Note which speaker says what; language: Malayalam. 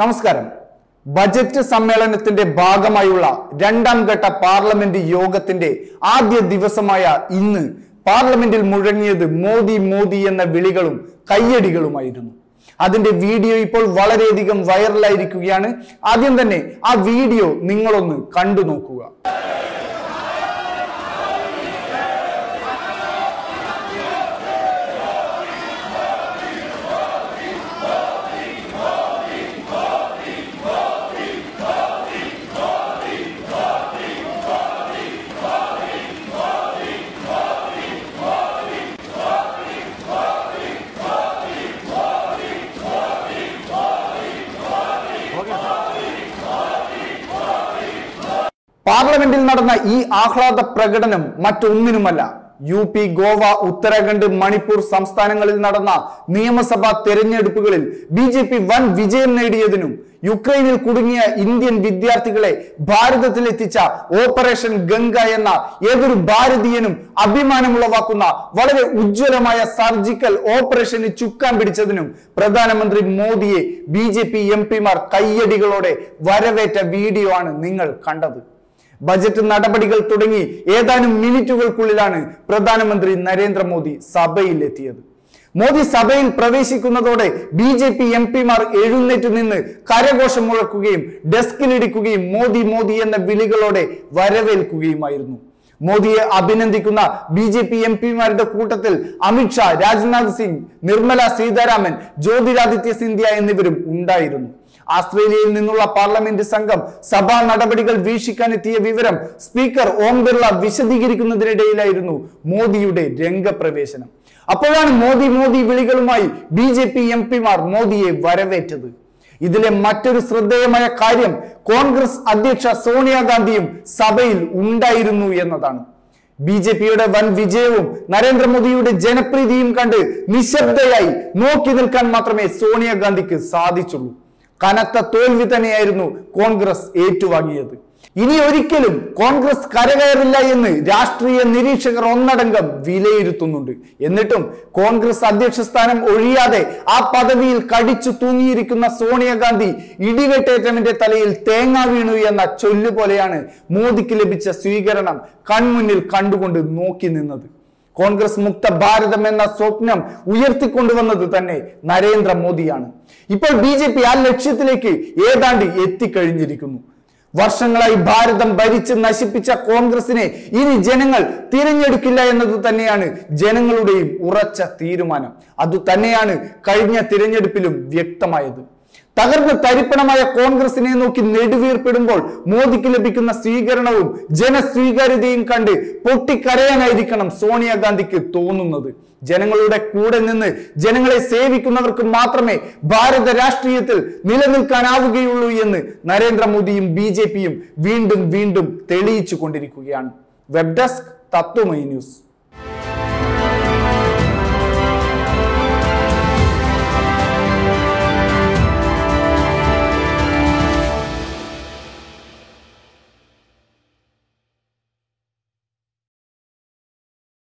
Speaker 1: നമസ്കാരം. ബജറ്റ് സമ്മേളനത്തിന്റെ ഭാഗമായുള്ള രണ്ടാം ഘട്ട പാർലമെന്റ് യോഗത്തിന്റെ ആദ്യ ദിവസമായ ഇന്ന് പാർലമെന്റിൽ മുഴങ്ങിയത് മോദി മോദി എന്ന വിളികളും കയ്യടികളുമായിരുന്നു. അതിന്റെ വീഡിയോ ഇപ്പോൾ വളരെയധികം വൈറലായിരിക്കുകയാണ്. ആദ്യം തന്നെ ആ വീഡിയോ നിങ്ങളൊന്ന് കണ്ടു നോക്കുക. പാർലമെന്റിൽ നടന്ന ഈ ആഹ്ലാദ പ്രകടനം മറ്റൊന്നിനുമല്ല. യു പി ഗോവ ഉത്തരാഖണ്ഡ് മണിപ്പൂർ സംസ്ഥാനങ്ങളിൽ നടന്ന നിയമസഭാ തെരഞ്ഞെടുപ്പുകളിൽ ബി ജെ പി വൻ വിജയം നേടിയതിനും യുക്രൈനിൽ കുടുങ്ങിയ ഇന്ത്യൻ വിദ്യാർത്ഥികളെ ഭാരതത്തിൽ എത്തിച്ച ഓപ്പറേഷൻ ഗംഗ എന്ന ഏതൊരു ഭാരതീയനും അഭിമാനമുളവാക്കുന്ന വളരെ ഉജ്ജ്വലമായ സർജിക്കൽ ഓപ്പറേഷന് ചുക്കാൻ പിടിച്ചതിനും പ്രധാനമന്ത്രി മോദിയെ ബി ജെ പി എം പിമാർ കയ്യടികളോടെ വരവേറ്റ വീഡിയോ ആണ് നിങ്ങൾ കണ്ടത്. ബജറ്റ് നടപടികൾ തുടങ്ങി ഏതാനും മിനിറ്റുകൾക്കുള്ളിലാണ് പ്രധാനമന്ത്രി നരേന്ദ്രമോദി സഭയിൽ എത്തിയത് മോദി സഭയിൽ പ്രവേശിക്കുന്നതോടെ ബി ജെ പി എം പിമാർ എഴുന്നേറ്റ് നിന്ന് കരഘോഷം മുഴക്കുകയും ഡെസ്കിലിടിക്കുകയും മോദി മോദി എന്ന വിളികളോടെ വരവേൽക്കുകയുമായിരുന്നു. മോദിയെ അഭിനന്ദിക്കുന്ന ബി ജെ പി എം പിമാരുടെ കൂട്ടത്തിൽ അമിത്ഷാ രാജ്നാഥ് സിംഗ് നിർമ്മല സീതാരാമൻ ജ്യോതിരാദിത്യ സിന്ധ്യ എന്നിവരും ഉണ്ടായിരുന്നു. ആസ്ട്രേലിയയിൽ നിന്നുള്ള പാർലമെന്റ് സംഘം സഭാ നടപടികൾ വീക്ഷിക്കാനെത്തിയ വിവരം സ്പീക്കർ ഓം ബിർള വിശദീകരിക്കുന്നതിനിടയിലായിരുന്നു മോദിയുടെ രംഗപ്രവേശനം. അപ്പോഴാണ് മോദി മോദി വിളികളുമായി ബി ജെ പി എം പിമാർ മോദിയെ വരവേറ്റത്. ഇതിലെ മറ്റൊരു ശ്രദ്ധേയമായ കാര്യം കോൺഗ്രസ് അധ്യക്ഷ സോണിയാഗാന്ധിയും സഭയിൽ ഉണ്ടായിരുന്നു എന്നതാണ്. ബി ജെ പിയുടെ വൻ വിജയവും നരേന്ദ്രമോദിയുടെ ജനപ്രീതിയും കണ്ട് നിശബ്ദയായി നോക്കി നിൽക്കാൻ മാത്രമേ സോണിയാഗാന്ധിക്ക് സാധിച്ചുള്ളൂ. കനത്ത തോൽവി തന്നെയായിരുന്നു കോൺഗ്രസ് ഏറ്റുവാങ്ങിയത്. ഇനി ഒരിക്കലും കോൺഗ്രസ് കരകയറില്ല എന്ന് രാഷ്ട്രീയ നിരീക്ഷകർ ഒന്നടങ്കം വിലയിരുത്തുന്നുണ്ട്. എന്നിട്ടും കോൺഗ്രസ് അധ്യക്ഷ സ്ഥാനം ഒഴിയാതെ ആ പദവിയിൽ കടിച്ചു തൂങ്ങിയിരിക്കുന്ന സോണിയാഗാന്ധി ഇടിവെട്ടേറ്റവന്റെ തലയിൽ തേങ്ങ വീണു എന്ന ചൊല്ലു പോലെയാണ് മോദിക്ക് ലഭിച്ച സ്വീകരണം കൺമുന്നിൽ കണ്ടുകൊണ്ട് നോക്കി നിന്നത്. കോൺഗ്രസ് മുക്ത ഭാരതം എന്ന സ്വപ്നം ഉയർത്തിക്കൊണ്ടുവന്നത് തന്നെ നരേന്ദ്രമോദിയാണ്. ഇപ്പോൾ ബി ജെ പി ആ ലക്ഷ്യത്തിലേക്ക് ഏതാണ്ട് എത്തിക്കഴിഞ്ഞിരിക്കുന്നു. വർഷങ്ങളായി ഭാരതം ഭരിച്ച് നശിപ്പിച്ച കോൺഗ്രസിനെ ഇനി ജനങ്ങൾ തിരഞ്ഞെടുക്കില്ല എന്നത് തന്നെയാണ് ജനങ്ങളുടെയും ഉറച്ച തീരുമാനം. അത് തന്നെയാണ് കഴിഞ്ഞ തിരഞ്ഞെടുപ്പിലും വ്യക്തമായത്. തകർന്ന് തരിപ്പണമായ കോൺഗ്രസിനെ നോക്കി നെടുവീർപ്പിടുമ്പോൾ മോദിക്ക് ലഭിക്കുന്ന സ്വീകരണവും ജനസ്വീകാര്യതയും കണ്ട് പൊട്ടിക്കരയാനായിരിക്കണം സോണിയാഗാന്ധിക്ക് തോന്നുന്നത്. ജനങ്ങളുടെ കൂടെ നിന്ന് ജനങ്ങളെ സേവിക്കുന്നവർക്ക് മാത്രമേ ഭാരത രാഷ്ട്രീയത്തിൽ നിലനിൽക്കാനാവുകയുള്ളൂ എന്ന് നരേന്ദ്രമോദിയും ബി വീണ്ടും വീണ്ടും തെളിയിച്ചു കൊണ്ടിരിക്കുകയാണ് വെബ് ഡെസ്ക് തത്വമൈ ന്യൂസ്.